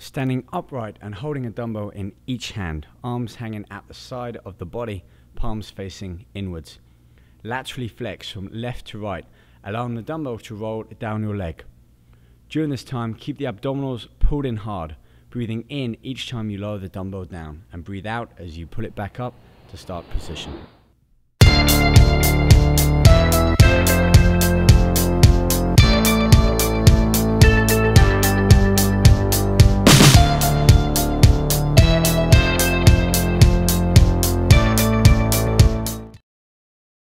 Standing upright and holding a dumbbell in each hand, arms hanging at the side of the body, palms facing inwards. Laterally flex from left to right, allowing the dumbbell to roll down your leg. During this time, keep the abdominals pulled in hard, breathing in each time you lower the dumbbell down, and breathe out as you pull it back up to start position.